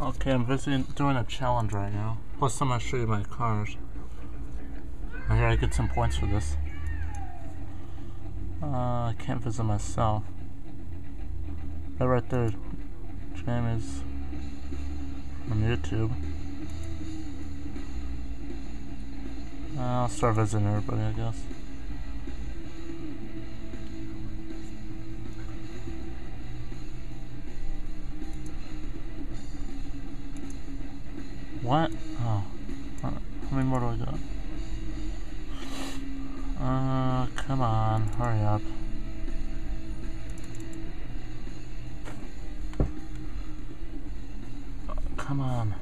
Okay, I'm visiting, doing a challenge right now. Plus, I'm gonna show you my cars. I I get some points for this. Uh, I can't visit myself. That right there, Jamie's on YouTube. I'll start visiting everybody, I guess. What? Oh. How many more do I got? Uh, come on, hurry up. Come on.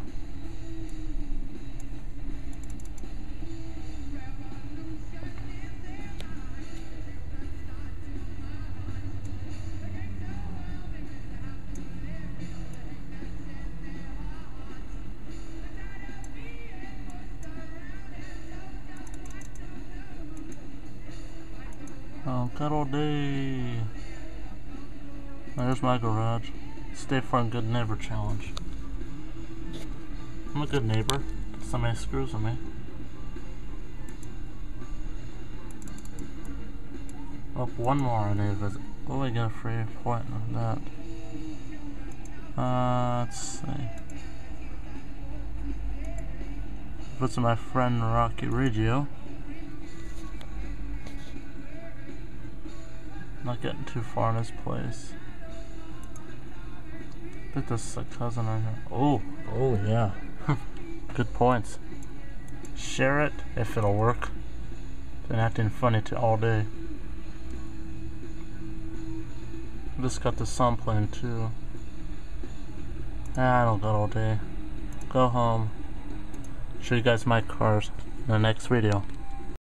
Oh, good old day. There's my garage. State Farm a good neighbor challenge. I'm a good neighbor. Somebody screws with me. Oh, one more I need visit. Oh, we got free point on that. Uh, let's see. Visit my friend Rocky Regio. Not getting too far in this place. I think this is a cousin right here. Oh, oh yeah. Good points. Share it if it'll work. Been acting funny to all day. Just got the sun playing too. Ah, I don't got all day. Go home. Show you guys my cars in the next video.